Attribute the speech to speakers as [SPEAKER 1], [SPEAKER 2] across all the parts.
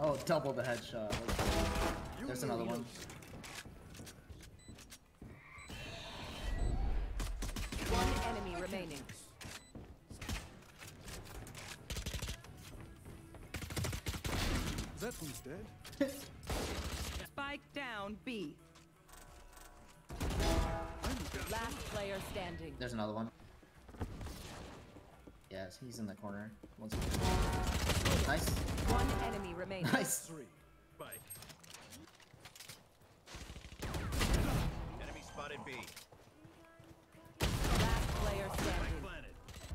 [SPEAKER 1] Oh, double the headshot. There's another one.
[SPEAKER 2] One enemy remaining.
[SPEAKER 3] That one's dead.
[SPEAKER 2] Spike down B. Last player standing.
[SPEAKER 1] There's another one. Yes, he's in the corner. Once nice.
[SPEAKER 2] One enemy remaining.
[SPEAKER 1] Nice.
[SPEAKER 3] Three.
[SPEAKER 4] Spike. Enemy spotted B.
[SPEAKER 2] Last player standing.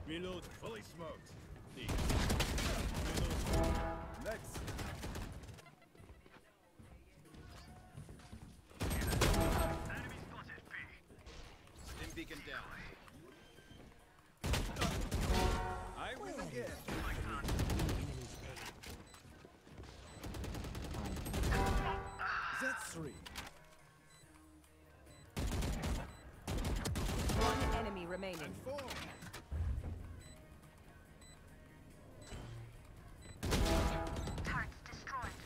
[SPEAKER 4] Reload. Fully smoked. D.
[SPEAKER 3] three.
[SPEAKER 2] One enemy remaining.
[SPEAKER 3] Four.
[SPEAKER 5] Targets destroyed.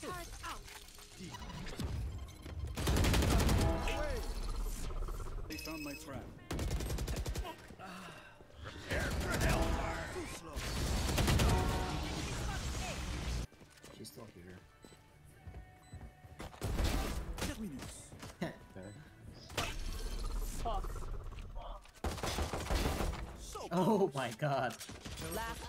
[SPEAKER 5] Turret out.
[SPEAKER 3] Away. They found my trap. Too slow.
[SPEAKER 1] She's still here. Oh my god.
[SPEAKER 2] Last.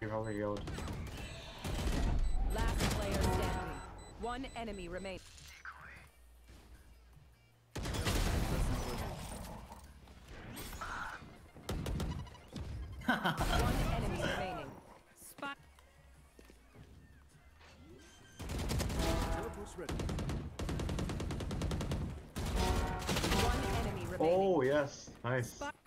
[SPEAKER 6] You've already yelled.
[SPEAKER 2] Last player standing. One enemy remains. One
[SPEAKER 3] ready.
[SPEAKER 2] One enemy oh, remaining.
[SPEAKER 6] Oh yes, nice.
[SPEAKER 2] Spike